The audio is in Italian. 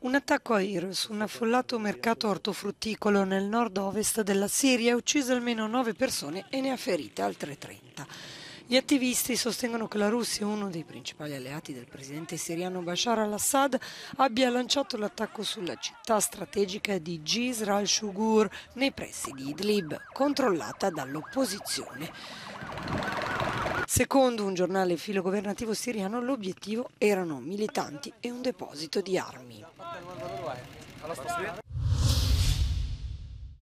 Un attacco aereo su un affollato mercato ortofrutticolo nel nord-ovest della Siria ha ucciso almeno nove persone e ne ha ferite altre 30. Gli attivisti sostengono che la Russia, uno dei principali alleati del presidente siriano Bashar al-Assad, abbia lanciato l'attacco sulla città strategica di Gisr al-Shugur nei pressi di Idlib, controllata dall'opposizione. Secondo un giornale filogovernativo siriano, l'obiettivo erano militanti e un deposito di armi.